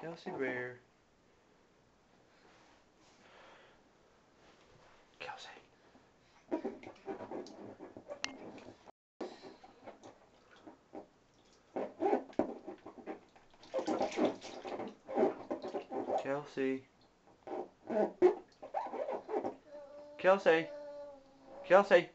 Kelsey Bear. Kelsey. Kelsey. Kelsey. Kelsey.